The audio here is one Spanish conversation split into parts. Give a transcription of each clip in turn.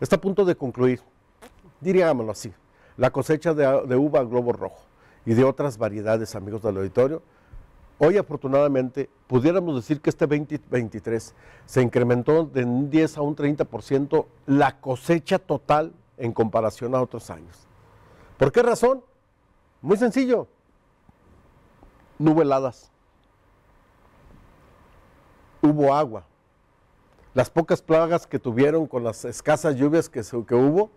Está a punto de concluir, diríamoslo así, la cosecha de, de uva globo rojo y de otras variedades, amigos del auditorio. Hoy afortunadamente pudiéramos decir que este 2023 se incrementó de un 10 a un 30% la cosecha total en comparación a otros años. ¿Por qué razón? Muy sencillo. Heladas. Hubo agua. Las pocas plagas que tuvieron con las escasas lluvias que, se- que hubo,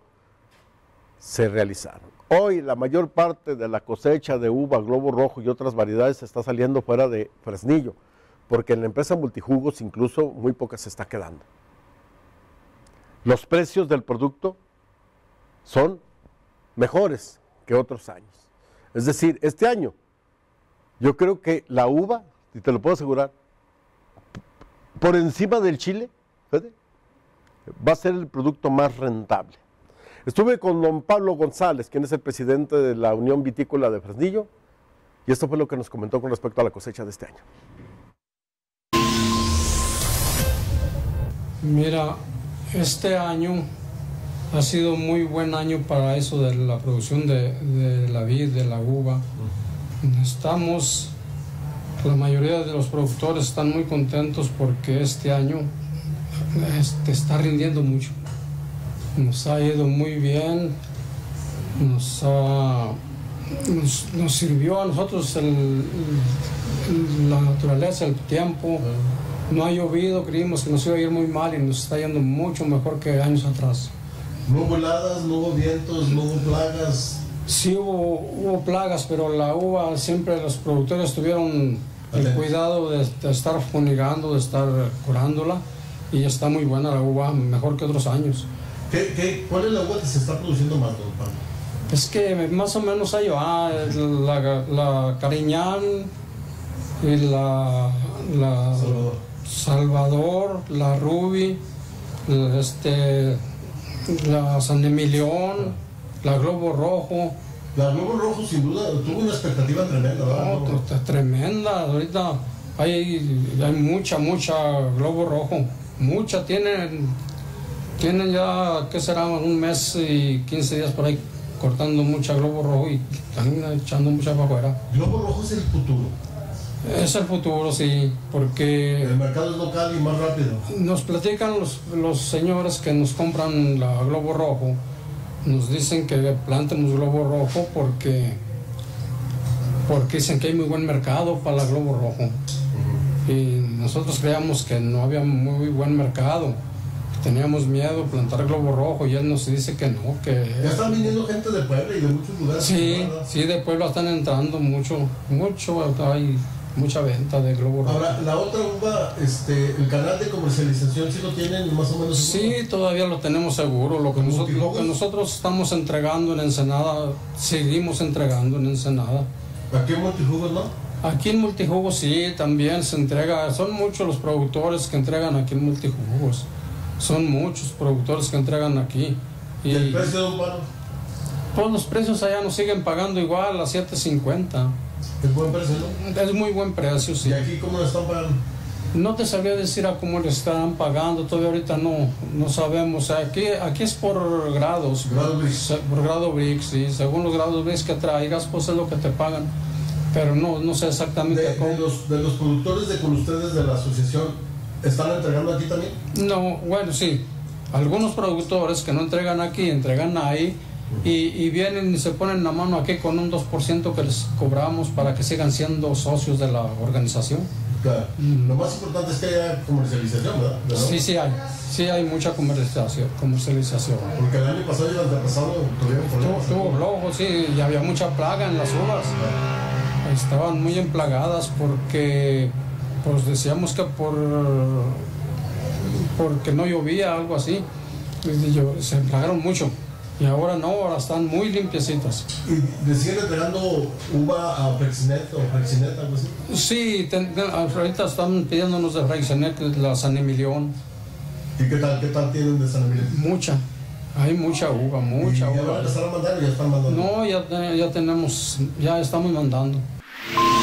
se realizaron. Hoy la mayor parte de la cosecha de uva, globo rojo y otras variedades está saliendo fuera de Fresnillo, porque en la empresa Multijugos incluso muy poca se está quedando. Los precios del producto son mejores que otros años. Es decir, este año yo creo que la uva, y te lo puedo asegurar, por encima del chile, va a ser el producto más rentable. Estuve con don Pablo González, quien es el presidente de la Unión Vitícola de Fresnillo, y esto fue lo que nos comentó con respecto a la cosecha de este año. Mira, este año ha sido muy buen año para eso de la producción de, de la vid, de la uva. Estamos, la mayoría de los productores están muy contentos porque este año este, está rindiendo mucho. Nos ha ido muy bien, nos, ha- nos, nos sirvió a nosotros el- el- la naturaleza, el tiempo. No ha llovido, creímos que nos iba a ir muy mal y nos está yendo mucho mejor que años atrás. No hubo heladas, no hubo vientos, no hubo plagas. Sí hubo, hubo plagas, pero la uva siempre los productores tuvieron el cuidado de, de estar funigando, de estar curándola y está muy buena la uva, mejor que otros años. ¿Qué, qué, cuál es la uva que se está produciendo más, don Pablo? Es que más o menos hay ah, la, la Cariñán y la, la Salvador. Salvador, la Ruby, la- este, la San Emilión, la Globo Rojo. La Globo Rojo, sin duda, tuvo una expectativa tremenda, ¿verdad? No, tremenda. Ahorita hay, hay mucha, mucha Globo Rojo. Mucha. Tienen, tienen ya, ¿qué será? Un mes y 15 días por ahí cortando mucha Globo Rojo y están echando mucha para afuera. Globo Rojo es el futuro. Es el futuro, sí, porque El mercado es local y más rápido. Nos platican los, los señores que nos compran la Globo Rojo, nos dicen que plantemos Globo Rojo porque, porque dicen que hay muy buen mercado para la Globo Rojo. Y nosotros creíamos que no había muy buen mercado. Teníamos miedo plantar Globo Rojo y él nos dice que no, Ya que... están viniendo gente de Puebla y de muchos lugares. Sí, sí, de Puebla están entrando mucho, mucho, hay mucha venta de Globo Rojo. Ahora, la otra uva, este, el canal de comercialización, ¿sí lo tienen más o menos? seguro? Sí, todavía lo tenemos seguro. Lo que, ¿Con nosotros, lo que nosotros estamos entregando en Ensenada, seguimos entregando en Ensenada. Aquí en Multijugos, ¿no? Aquí en Multijugos sí, también se entrega. Son muchos los productores que entregan aquí en Multijugos. Son muchos productores que entregan aquí. ¿Y el precio de un paro? pues los precios allá nos siguen pagando igual a 7.50. Es buen precio, ¿no? Es muy buen precio, sí. ¿Y aquí cómo lo están pagando? No te sabría decir a cómo le están pagando, todavía ahorita no, no sabemos. Aquí, aquí es por grados, Grado se- por grado BRICS, sí. según los grados BRICS que traigas, pues es lo que te pagan. Pero no, no sé exactamente De, cómo. de los, de los productores de con ustedes de la asociación, ¿están entregando aquí también? No, bueno, sí. Algunos productores que no entregan aquí, entregan ahí y, y vienen y se ponen la mano aquí con un 2% que les cobramos para que sigan siendo socios de la organización. Claro. Lo más importante es que haya comercialización, ¿verdad? ¿Verdad? Sí, sí hay. Sí hay mucha comercialización. comercialización. Porque el año pasado y el antepasado tuvieron Tuvo, problemas. tuvo flojo, sí, y había mucha plaga en las uvas. Estaban muy emplagadas porque, pues decíamos que por porque no llovía, algo así. Y se emplagaron mucho. Y ahora no, ahora están muy limpiecitas. ¿Y le siguen entregando uva a Frexinet o Frexinet, algo así? Sí, ten- ahorita están pidiéndonos de Freixenet, la San Emilión. ¿Y qué tal, qué tal tienen de San Emilio? Mucha. Hay mucha uva, ¿Y mucha ya van a uva. empezar a mandar o ya están mandando? No, ya, ya tenemos, ya estamos mandando. Bye.